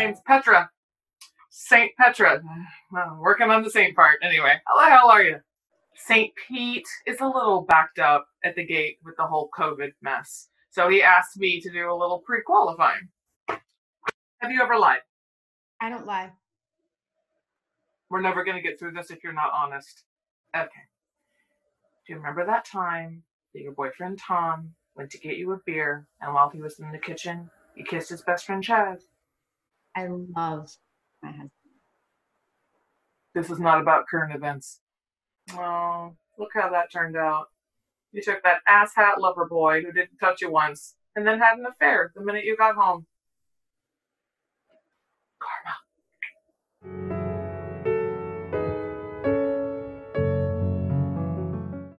name's Petra. Saint Petra. Working on the saint part. Anyway, how the hell are you? St. Pete is a little backed up at the gate with the whole COVID mess. So he asked me to do a little pre qualifying. Have you ever lied? I don't lie. We're never going to get through this if you're not honest. Okay. Do you remember that time that your boyfriend Tom went to get you a beer and while he was in the kitchen, you kissed his best friend Chad? I love my husband. This is not about current events. Oh, look how that turned out. You took that asshat lover boy who didn't touch you once and then had an affair the minute you got home.